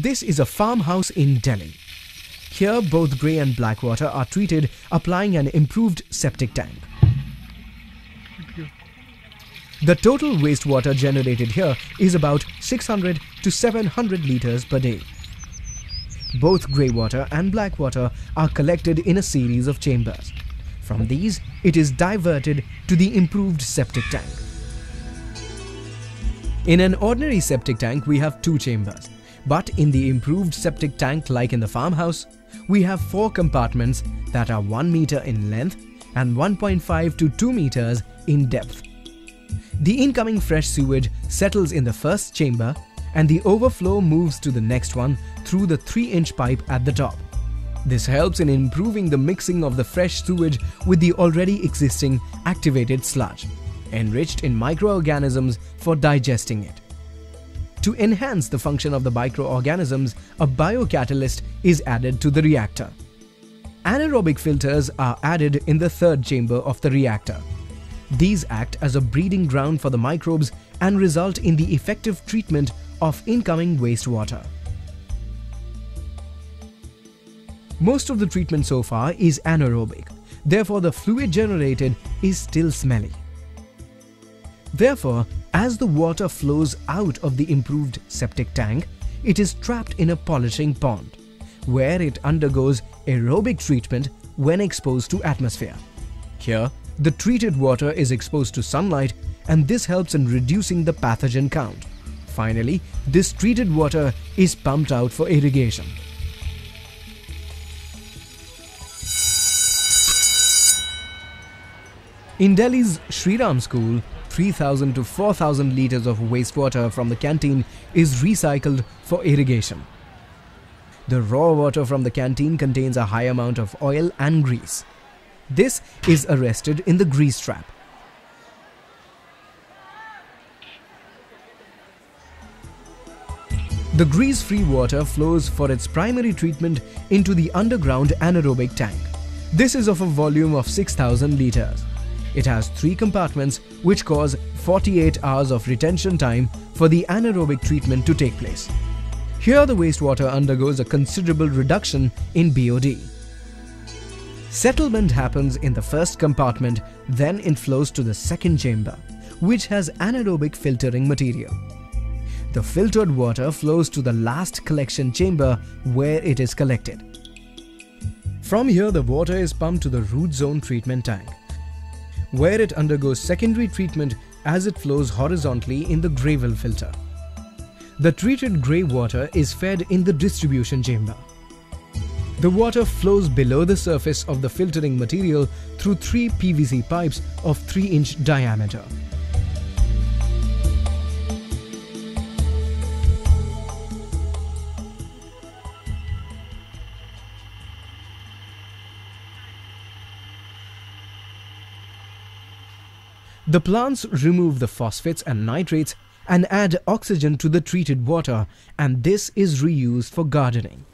This is a farmhouse in Delhi. Here, both grey and black water are treated, applying an improved septic tank. The total wastewater generated here is about 600 to 700 litres per day. Both grey water and black water are collected in a series of chambers. From these, it is diverted to the improved septic tank. In an ordinary septic tank, we have two chambers. But in the improved septic tank like in the farmhouse, we have four compartments that are 1 meter in length and 1.5 to 2 meters in depth. The incoming fresh sewage settles in the first chamber and the overflow moves to the next one through the 3-inch pipe at the top. This helps in improving the mixing of the fresh sewage with the already existing activated sludge, enriched in microorganisms for digesting it. To enhance the function of the microorganisms, a biocatalyst is added to the reactor. Anaerobic filters are added in the third chamber of the reactor. These act as a breeding ground for the microbes and result in the effective treatment of incoming wastewater. Most of the treatment so far is anaerobic, therefore the fluid generated is still smelly. Therefore, as the water flows out of the improved septic tank, it is trapped in a polishing pond, where it undergoes aerobic treatment when exposed to atmosphere. Here, the treated water is exposed to sunlight and this helps in reducing the pathogen count. Finally, this treated water is pumped out for irrigation. In Delhi's Shriram School, 3000 to 4000 litres of wastewater from the canteen is recycled for irrigation. The raw water from the canteen contains a high amount of oil and grease. This is arrested in the grease trap. The grease-free water flows for its primary treatment into the underground anaerobic tank. This is of a volume of 6000 litres. It has three compartments which cause 48 hours of retention time for the anaerobic treatment to take place. Here the wastewater undergoes a considerable reduction in BOD. Settlement happens in the first compartment, then it flows to the second chamber, which has anaerobic filtering material. The filtered water flows to the last collection chamber where it is collected. From here the water is pumped to the root zone treatment tank where it undergoes secondary treatment as it flows horizontally in the gravel filter. The treated grey water is fed in the distribution chamber. The water flows below the surface of the filtering material through three PVC pipes of 3 inch diameter. The plants remove the phosphates and nitrates and add oxygen to the treated water and this is reused for gardening.